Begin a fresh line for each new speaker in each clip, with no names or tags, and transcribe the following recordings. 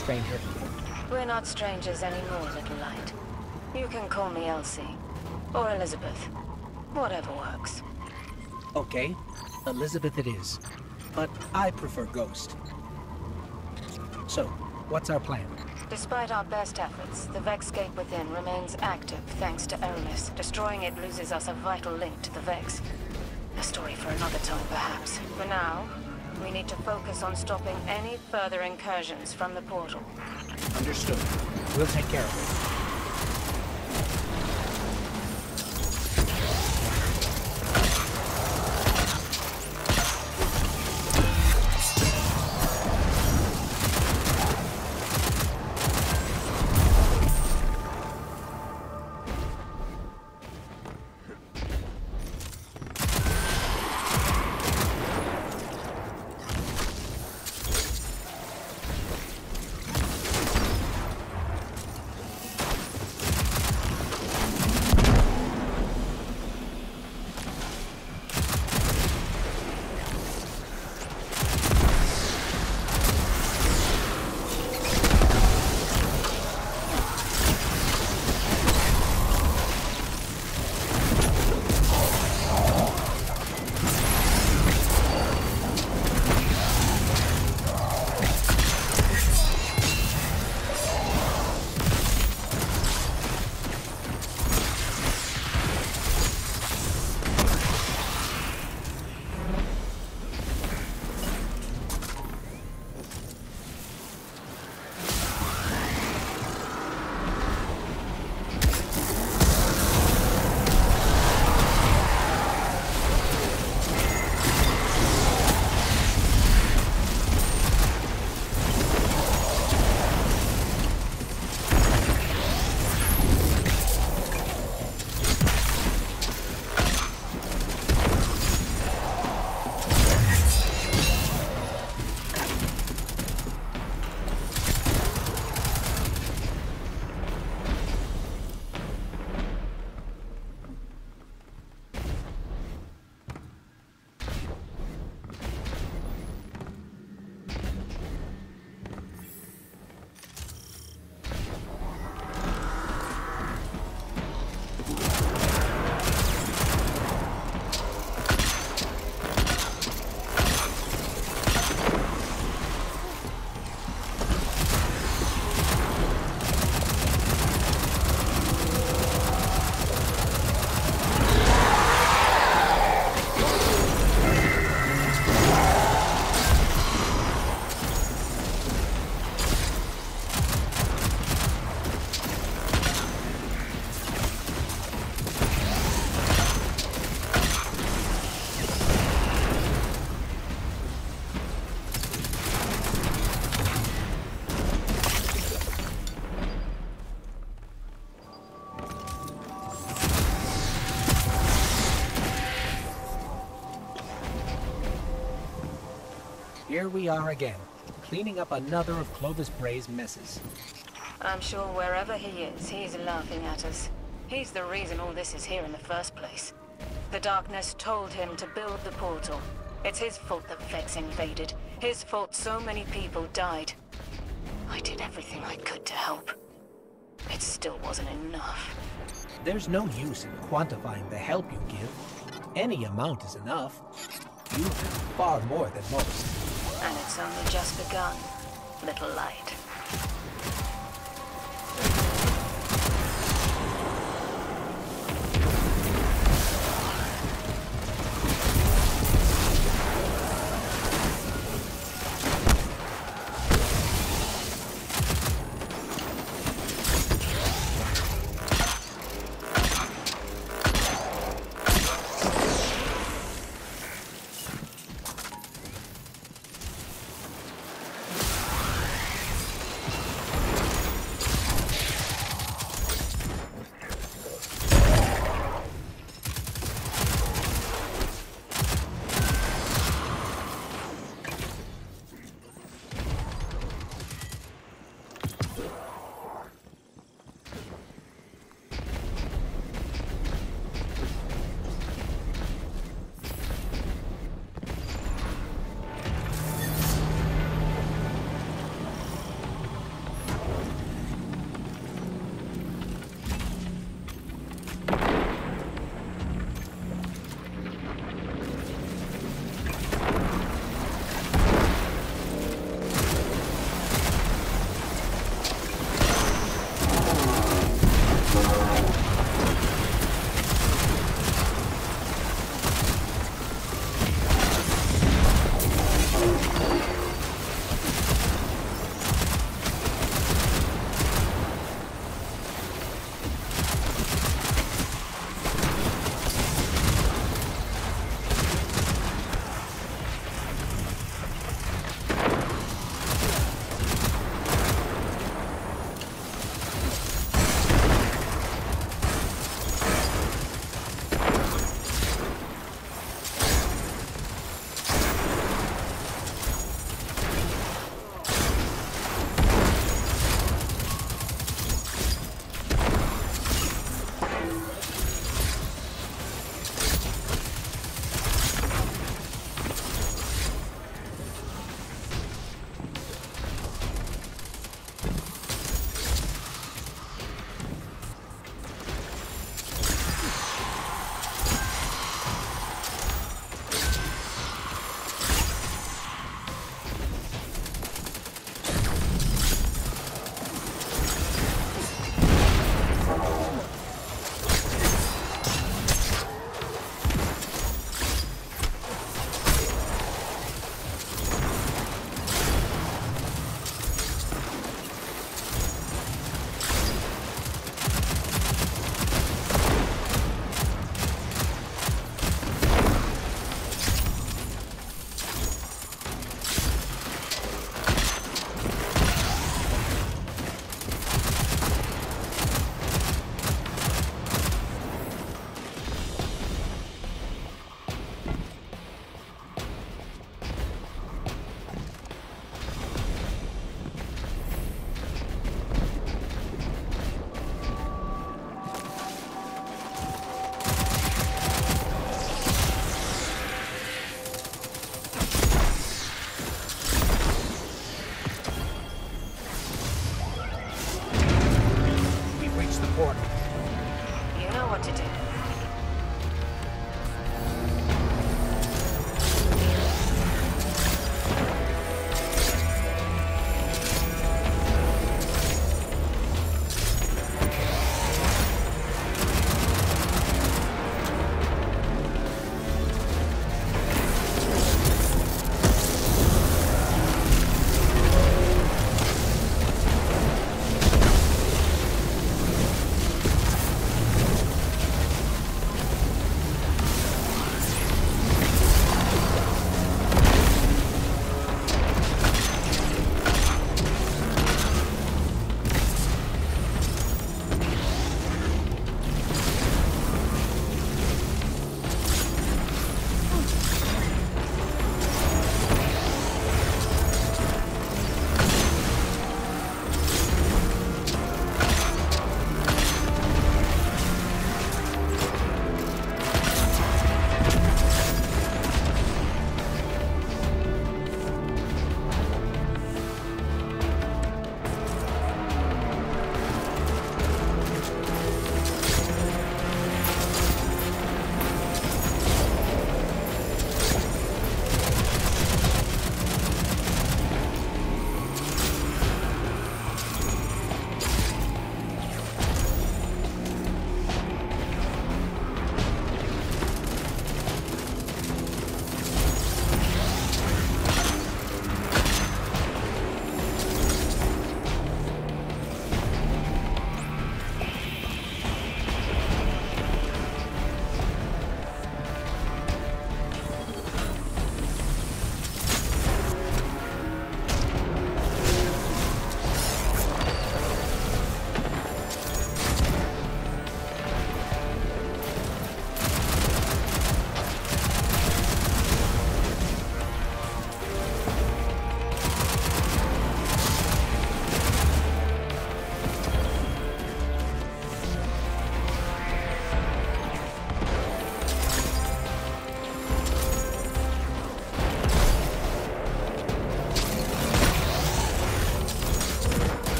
stranger.
We're not strangers anymore, little light. You can call me Elsie. Or Elizabeth. Whatever works.
Okay, Elizabeth it is. But I prefer Ghost. So, what's our plan?
Despite our best efforts, the Vex Gate within remains active thanks to Eramis. Destroying it loses us a vital link to the Vex. A story for another time, perhaps. For now, we need to focus on stopping any further incursions from the portal.
Understood. We'll take care of it. Here we are again, cleaning up another of Clovis Bray's messes.
I'm sure wherever he is, he's laughing at us. He's the reason all this is here in the first place. The darkness told him to build the portal. It's his fault that Vex invaded. His fault so many people died. I did everything I could to help. It still wasn't enough.
There's no use in quantifying the help you give. Any amount is enough. You do far more than most.
And it's only just begun, little light.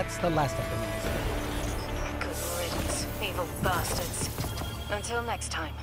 That's the last of them,
Good riddance, evil bastards. Until next time.